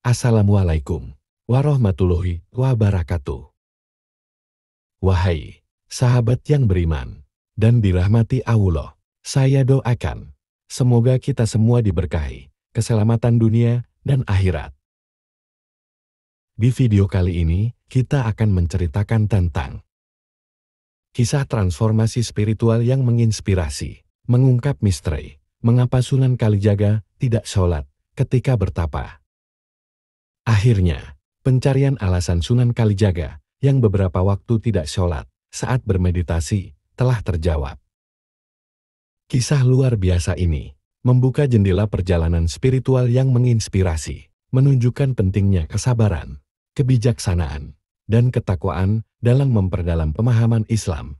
Assalamualaikum warahmatullahi wabarakatuh. Wahai sahabat yang beriman dan dirahmati Allah, saya doakan semoga kita semua diberkahi keselamatan dunia dan akhirat. Di video kali ini, kita akan menceritakan tentang kisah transformasi spiritual yang menginspirasi, mengungkap misteri, mengapa Sunan Kalijaga tidak sholat ketika bertapa. Akhirnya, pencarian alasan Sunan Kalijaga yang beberapa waktu tidak sholat saat bermeditasi telah terjawab. Kisah luar biasa ini membuka jendela perjalanan spiritual yang menginspirasi, menunjukkan pentingnya kesabaran, kebijaksanaan, dan ketakwaan dalam memperdalam pemahaman Islam.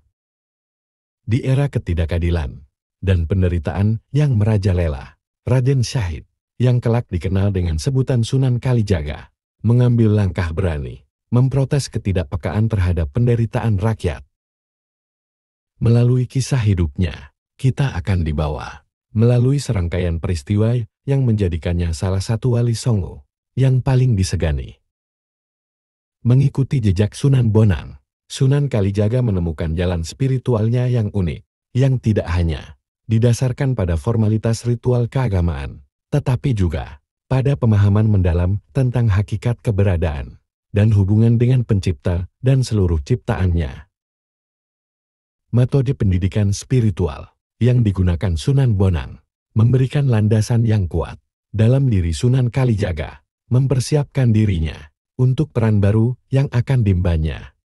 Di era ketidakadilan dan penderitaan yang merajalela, Raden Syahid, yang kelak dikenal dengan sebutan Sunan Kalijaga, mengambil langkah berani, memprotes ketidakpekaan terhadap penderitaan rakyat. Melalui kisah hidupnya, kita akan dibawa melalui serangkaian peristiwa yang menjadikannya salah satu wali Songo yang paling disegani. Mengikuti jejak Sunan Bonang, Sunan Kalijaga menemukan jalan spiritualnya yang unik, yang tidak hanya didasarkan pada formalitas ritual keagamaan, tetapi juga pada pemahaman mendalam tentang hakikat keberadaan dan hubungan dengan pencipta dan seluruh ciptaannya. Metode pendidikan spiritual yang digunakan Sunan Bonang, memberikan landasan yang kuat dalam diri Sunan Kalijaga, mempersiapkan dirinya untuk peran baru yang akan dimbanya.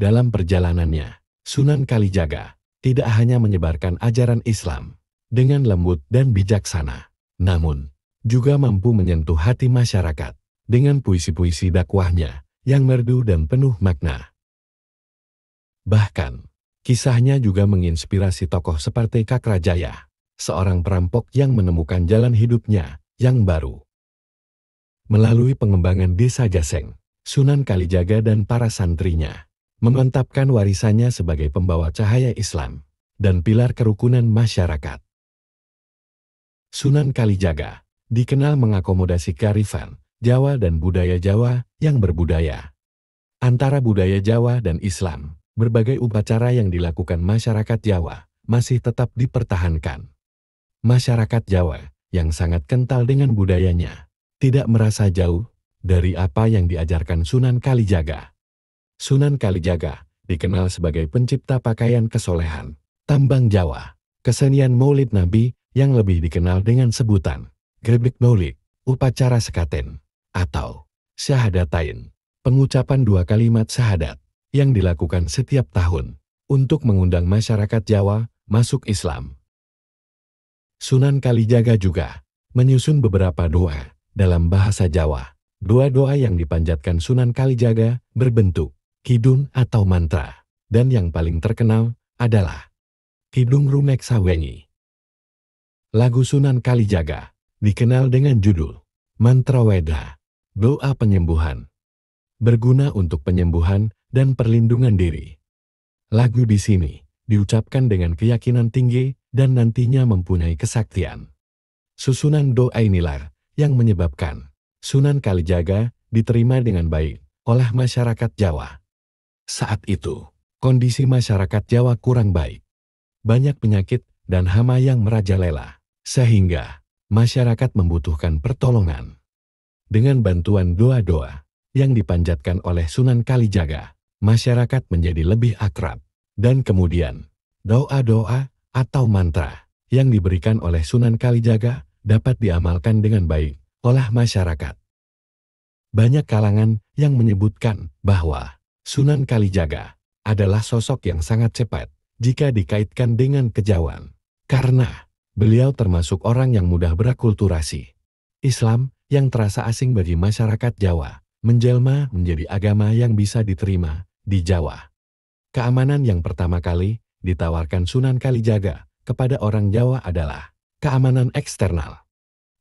Dalam perjalanannya, Sunan Kalijaga tidak hanya menyebarkan ajaran Islam dengan lembut dan bijaksana, namun juga mampu menyentuh hati masyarakat dengan puisi-puisi dakwahnya yang merdu dan penuh makna. Bahkan, Kisahnya juga menginspirasi tokoh seperti Kakrajaya, seorang perampok yang menemukan jalan hidupnya yang baru. Melalui pengembangan desa Jaseng, Sunan Kalijaga dan para santrinya memantapkan warisannya sebagai pembawa cahaya Islam dan pilar kerukunan masyarakat. Sunan Kalijaga dikenal mengakomodasi kearifan Jawa dan budaya Jawa yang berbudaya. Antara budaya Jawa dan Islam berbagai upacara yang dilakukan masyarakat Jawa masih tetap dipertahankan. Masyarakat Jawa yang sangat kental dengan budayanya tidak merasa jauh dari apa yang diajarkan Sunan Kalijaga. Sunan Kalijaga dikenal sebagai pencipta pakaian kesolehan, tambang Jawa, kesenian maulid Nabi yang lebih dikenal dengan sebutan grebek maulid, upacara sekaten, atau syahadatain, pengucapan dua kalimat syahadat yang dilakukan setiap tahun untuk mengundang masyarakat Jawa masuk Islam. Sunan Kalijaga juga menyusun beberapa doa dalam bahasa Jawa. Doa-doa yang dipanjatkan Sunan Kalijaga berbentuk kidung atau mantra, dan yang paling terkenal adalah Kidung Rumek Sawengi. Lagu Sunan Kalijaga dikenal dengan judul Mantra Weda, Doa Penyembuhan. Berguna untuk penyembuhan dan perlindungan diri. Lagu di sini diucapkan dengan keyakinan tinggi dan nantinya mempunyai kesaktian. Susunan doa inilah yang menyebabkan Sunan Kalijaga diterima dengan baik oleh masyarakat Jawa. Saat itu, kondisi masyarakat Jawa kurang baik. Banyak penyakit dan hama yang merajalela, sehingga masyarakat membutuhkan pertolongan. Dengan bantuan doa-doa yang dipanjatkan oleh Sunan Kalijaga, masyarakat menjadi lebih akrab. Dan kemudian, doa-doa atau mantra yang diberikan oleh Sunan Kalijaga dapat diamalkan dengan baik oleh masyarakat. Banyak kalangan yang menyebutkan bahwa Sunan Kalijaga adalah sosok yang sangat cepat jika dikaitkan dengan kejawan, karena beliau termasuk orang yang mudah berakulturasi. Islam yang terasa asing bagi masyarakat Jawa menjelma menjadi agama yang bisa diterima di Jawa. Keamanan yang pertama kali ditawarkan Sunan Kalijaga kepada orang Jawa adalah keamanan eksternal.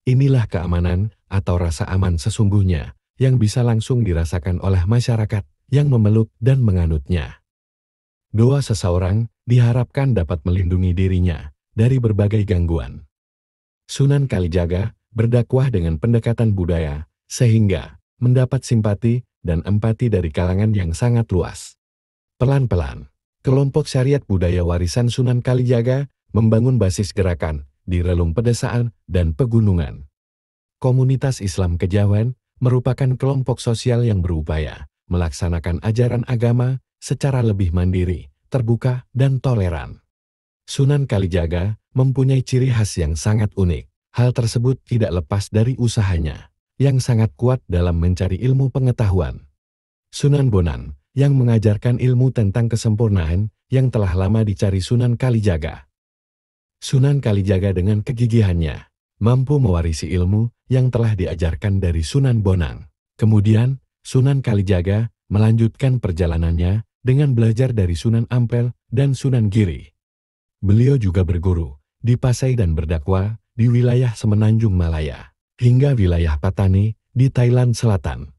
Inilah keamanan atau rasa aman sesungguhnya yang bisa langsung dirasakan oleh masyarakat yang memeluk dan menganutnya. Doa seseorang diharapkan dapat melindungi dirinya dari berbagai gangguan. Sunan Kalijaga berdakwah dengan pendekatan budaya sehingga mendapat simpati dan empati dari kalangan yang sangat luas. Pelan-pelan, kelompok syariat budaya warisan Sunan Kalijaga membangun basis gerakan di relung pedesaan dan pegunungan. Komunitas Islam Kejawen merupakan kelompok sosial yang berupaya melaksanakan ajaran agama secara lebih mandiri, terbuka, dan toleran. Sunan Kalijaga mempunyai ciri khas yang sangat unik. Hal tersebut tidak lepas dari usahanya, yang sangat kuat dalam mencari ilmu pengetahuan. Sunan Bonang, yang mengajarkan ilmu tentang kesempurnaan yang telah lama dicari Sunan Kalijaga. Sunan Kalijaga dengan kegigihannya, mampu mewarisi ilmu yang telah diajarkan dari Sunan Bonang. Kemudian, Sunan Kalijaga melanjutkan perjalanannya dengan belajar dari Sunan Ampel dan Sunan Giri. Beliau juga berguru di Pasai dan berdakwah di wilayah Semenanjung Malaya, hingga wilayah Patani di Thailand Selatan.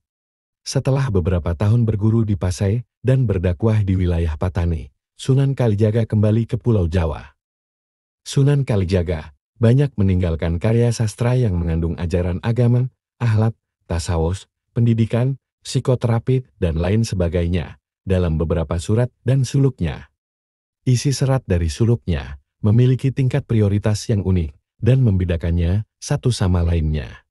Setelah beberapa tahun berguru di Pasai dan berdakwah di wilayah Patani, Sunan Kalijaga kembali ke Pulau Jawa. Sunan Kalijaga banyak meninggalkan karya sastra yang mengandung ajaran agama, ahlak, tasawuf, pendidikan, psikoterapi, dan lain sebagainya dalam beberapa surat dan suluknya. Isi serat dari suluknya memiliki tingkat prioritas yang unik dan membedakannya satu sama lainnya.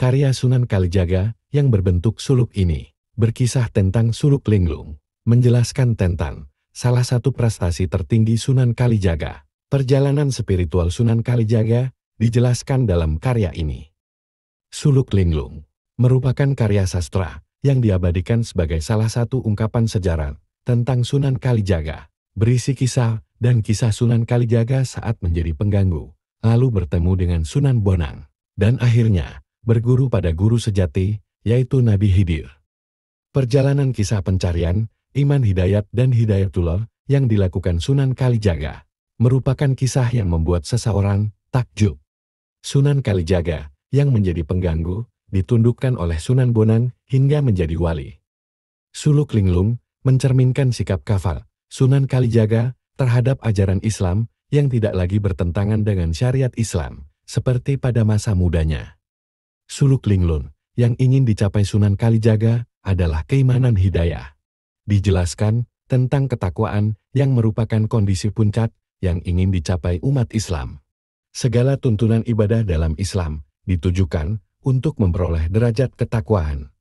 Karya Sunan Kalijaga yang berbentuk suluk ini berkisah tentang suluk linglung, menjelaskan tentang salah satu prestasi tertinggi Sunan Kalijaga. Perjalanan spiritual Sunan Kalijaga dijelaskan dalam karya ini. Suluk Linglung merupakan karya sastra yang diabadikan sebagai salah satu ungkapan sejarah tentang Sunan Kalijaga berisi kisah dan kisah Sunan Kalijaga saat menjadi pengganggu, lalu bertemu dengan Sunan Bonang, dan akhirnya berguru pada guru sejati, yaitu Nabi Hidir. Perjalanan kisah pencarian, iman hidayat dan hidayatullah yang dilakukan Sunan Kalijaga, merupakan kisah yang membuat seseorang takjub. Sunan Kalijaga, yang menjadi pengganggu, ditundukkan oleh Sunan Bonang hingga menjadi wali. Suluk Linglung mencerminkan sikap kafal, Sunan Kalijaga terhadap ajaran Islam yang tidak lagi bertentangan dengan syariat Islam, seperti pada masa mudanya. Suluk Linglung yang ingin dicapai Sunan Kalijaga adalah keimanan hidayah. Dijelaskan tentang ketakwaan yang merupakan kondisi puncak yang ingin dicapai umat Islam. Segala tuntunan ibadah dalam Islam ditujukan untuk memperoleh derajat ketakwaan.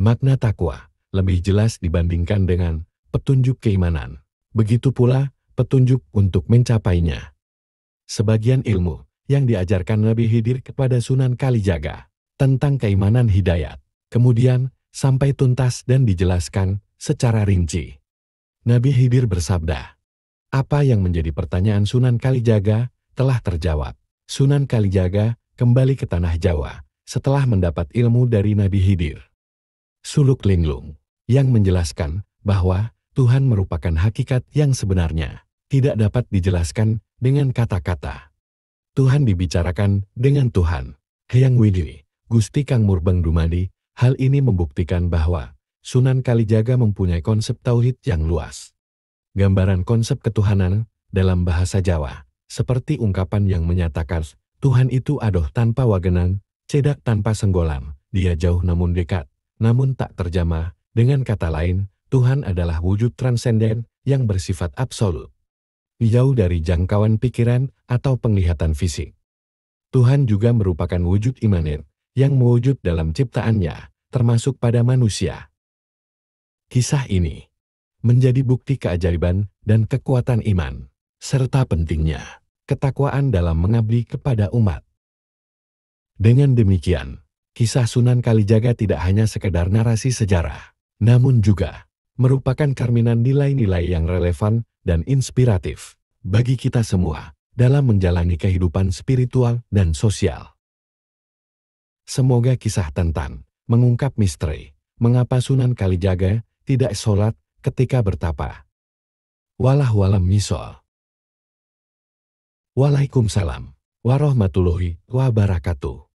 Makna takwa lebih jelas dibandingkan dengan petunjuk keimanan. Begitu pula petunjuk untuk mencapainya. Sebagian ilmu yang diajarkan Nabi Hidir kepada Sunan Kalijaga tentang keimanan hidayat, kemudian sampai tuntas dan dijelaskan secara rinci. Nabi Hidir bersabda, apa yang menjadi pertanyaan Sunan Kalijaga telah terjawab. Sunan Kalijaga kembali ke tanah Jawa setelah mendapat ilmu dari Nabi Hidir. Suluk Linglung yang menjelaskan bahwa Tuhan merupakan hakikat yang sebenarnya, tidak dapat dijelaskan dengan kata-kata. Tuhan dibicarakan dengan Tuhan. Hayang Widiri, Gusti Kang Murbeng Dumadi, hal ini membuktikan bahwa Sunan Kalijaga mempunyai konsep tauhid yang luas. Gambaran konsep ketuhanan dalam bahasa Jawa, seperti ungkapan yang menyatakan Tuhan itu adoh tanpa wagenan, cedak tanpa senggolan, dia jauh namun dekat, namun tak terjamah, dengan kata lain, Tuhan adalah wujud transenden yang bersifat absolut. Jauh dari jangkauan pikiran atau penglihatan fisik. Tuhan juga merupakan wujud imanen yang mewujud dalam ciptaannya, termasuk pada manusia. Kisah ini menjadi bukti keajaiban dan kekuatan iman, serta pentingnya ketakwaan dalam mengabdi kepada umat. Dengan demikian, kisah Sunan Kalijaga tidak hanya sekedar narasi sejarah, namun juga merupakan cerminan nilai-nilai yang relevan dan inspiratif bagi kita semua dalam menjalani kehidupan spiritual dan sosial. Semoga kisah tentang mengungkap misteri mengapa Sunan Kalijaga tidak sholat ketika bertapa. Walah walam misol. Waalaikumsalam warahmatullahi wabarakatuh.